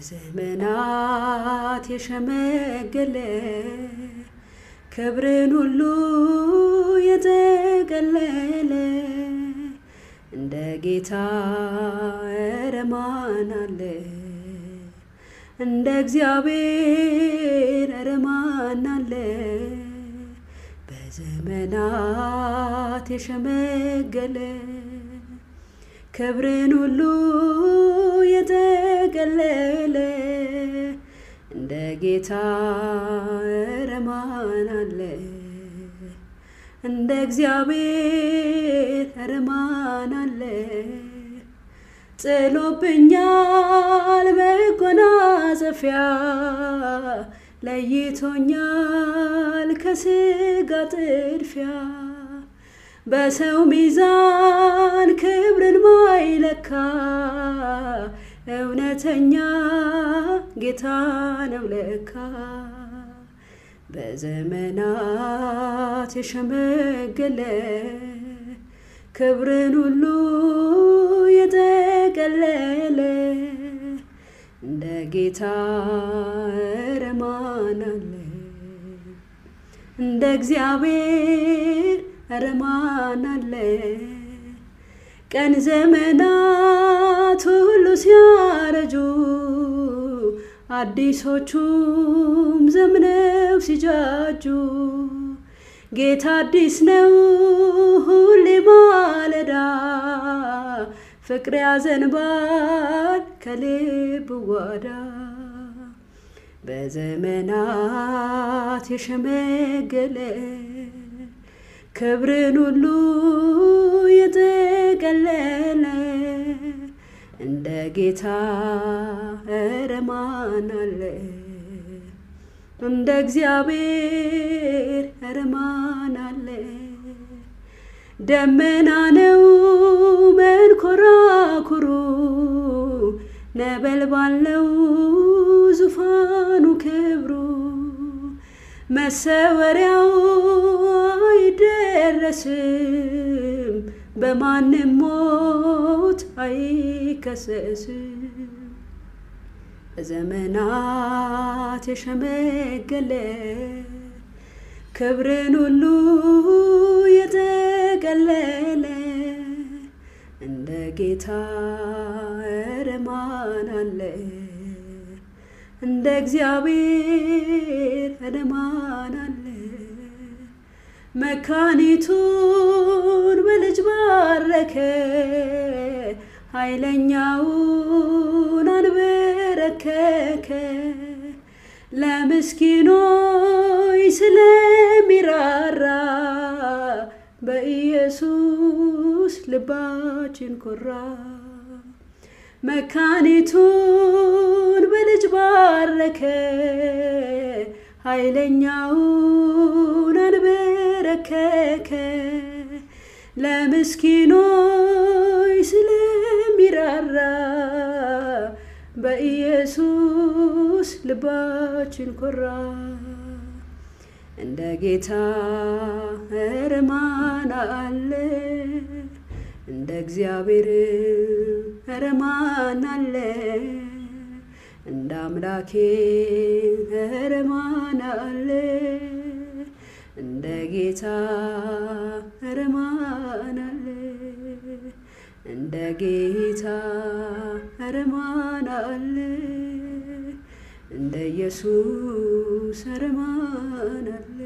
በዘመናት የሸመገለ ክብርን ሁሉ የተቀለለ እንደ ጌታ ኧረ ማን አለ? እንደ እግዚአብሔር ኧረ ማን አለ? በዘመናት የሸመገለ ክብርን ሁሉ የተቀለለ እንደ ጌታ ኧረ ማን አለ? እንደ እግዚአብሔር ኧረ ማን አለ? ጥሎብኛል መጎናጸፊያ ለይቶኛል ከስጋ ጥድፊያ በሰው ሚዛን እውነተኛ ጌታ ነው ለካ። በዘመናት የሸመገለ ክብርን ሁሉ የተቀለለ እንደ ጌታ ኧረ ማን አለ? እንደ እግዚአብሔር ኧረ ማን አለ? ቀን ዘመናት ሁሉ ሲያረጁ አዲሶቹም ዘምነው ሲጃጁ ጌታ አዲስ ነው ሁሌ ማለዳ ፍቅር ያዘንባል ከልብ ጓዳ በዘመናት የሸመገለ ክብርን ሁሉ የተቀለለ እንደ ጌታ ኧረ ማን አለ? እንደ እግዚአብሔር ኧረ ማን አለ? ደመና ነው መንኮራኩሩ ነበልባል ነው ዙፋኑ ክብሩ መሰወሪያው አይደረስም በማንም ሞት አይከሰስም። በዘመናት የሸመገለ ክብርን ሁሉ የተቀለለ እንደ ጌታ ኧረ ማን አለ? እንደ እግዚአብሔር ኧረ ማን አለ? መካኒቱን ኃይለኛውን አንበረከከ። ለምስኪኖች ስለሚራራ በኢየሱስ ልባችን ኮራ። መካኒቱን በልጅ ባረከ፣ ኃይለኛውን አንበረከከ። ለምስኪኖች ስለሚራራ በኢየሱስ ልባችን ኮራ። እንደ ጌታ ኧረ ማን አለ? እንደ እግዚአብሔር ኧረ ማን አለ? እንደ አምላኬ ኧረ ማን አለ? እንደ ጌታ አለ? እንደ ጌታ ኧረ ማን አለ? እንደ ኢየሱስ ኧረ ማን አለ?